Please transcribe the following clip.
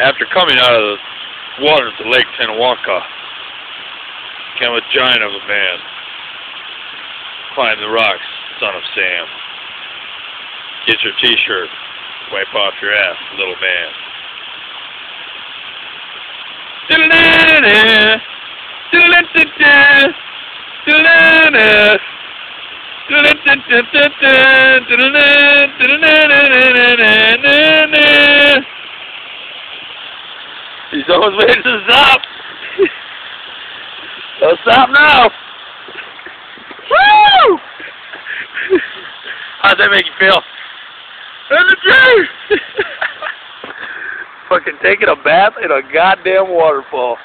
After coming out of the waters of Lake Tenawaka, came a giant of a man. Climb the rocks, son of Sam. Get your t-shirt. Wipe off your ass, little man. He's almost waiting to stop. Don't stop now. Woo! How'd that make you feel? Truth. Fucking taking a bath in a goddamn waterfall.